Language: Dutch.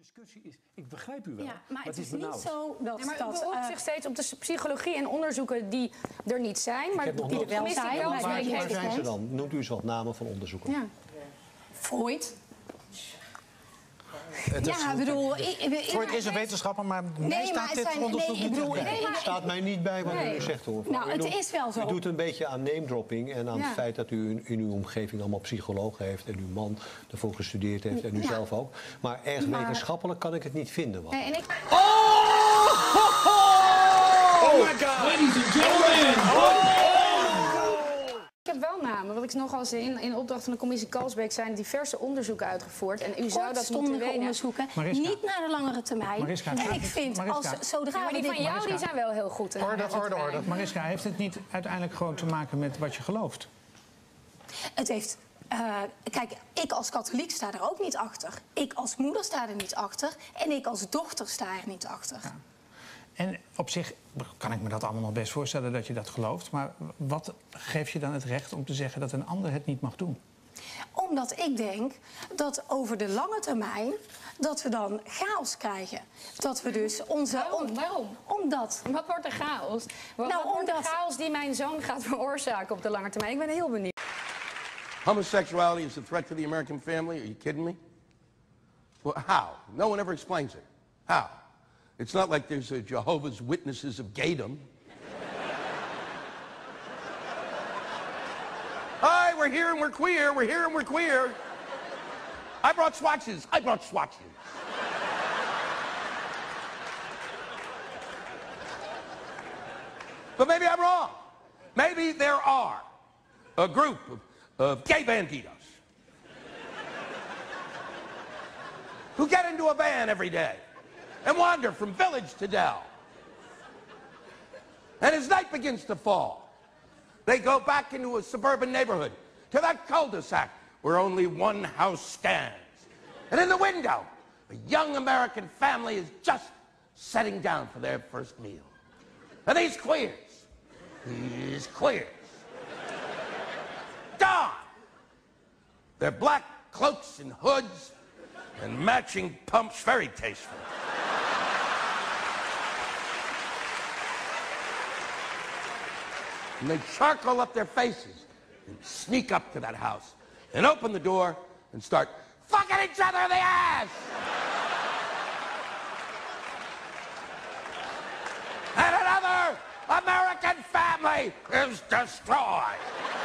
discussie is, ik begrijp u wel. Ja, maar het het is niet zo dat Nee, maar u dat... beroept eh, zich steeds op de psychologie en onderzoeken die er niet zijn, maar die commissie Wel zijn, maar Waar, zijn ze dan? Noemt u eens wat namen van onderzoeken. Ja. Freud. Het is- Ja, ik bedoel... Ik, ik, ik- Freud is een wetenschapper, maar mij Nee, maar staat het dit zijn- onderzoek nee, ik niet bedoel, nee, Het maar- staat mij niet bij wat u Nee. zegt hoor. Nou, U het doet- is wel zo. U doet een beetje aan name dropping en aan Ja. het feit dat u in, in uw omgeving allemaal psychologen heeft en uw man ervoor gestudeerd heeft en u Ja. zelf ook. Maar erg Maar- wetenschappelijk kan ik het niet vinden. Wat. Nee, en ik, ik want ik nog als in, in opdracht van de commissie Kalsbeek zijn diverse onderzoeken uitgevoerd. En u zou dat moeten weten. onderzoeken, Mariska. niet naar de langere termijn. Mariska, en ik vind, Mariska. als, zodra Ja, maar we die dit... van jou die zijn wel heel goed. Orde, orde, orde. Mariska, heeft het niet uiteindelijk gewoon te maken met wat je gelooft? Het heeft... eh, kijk, ik als katholiek sta er ook niet achter. Ik als moeder sta er niet achter. En ik als dochter sta er niet achter. En op zich kan ik me dat allemaal nog best voorstellen dat je dat gelooft. Maar wat geeft je dan het recht om te zeggen dat een ander het niet mag doen? Omdat ik denk dat over de lange termijn... dat we dan chaos krijgen. Dat we dus onze... Waarom? Waarom? Omdat... Wat wordt er chaos? Wat, Nou, wat wordt de omdat- chaos die mijn zoon gaat veroorzaken op de lange termijn? Ik ben heel benieuwd. Homosexuality is a threat to the American family? Are you kidding me? Well, how? No one ever explains it. How? It's not like there's a Jehovah's Witnesses of gaydom. Hi, we're here and we're queer. We're here and we're queer. I brought swatches. I brought swatches. But maybe I'm wrong. Maybe there are a group of, of gay banditos who get into a van every day and wander from village to dell. And as night begins to fall, they go back into a suburban neighborhood to that cul-de-sac where only one house stands. And in the window, a young American family is just setting down for their first meal. And these queers, these queers, don their black cloaks and hoods and matching pumps very tasteful. And they charcoal up their faces and sneak up to that house and open the door and start fucking each other in the ass. and another American family is destroyed.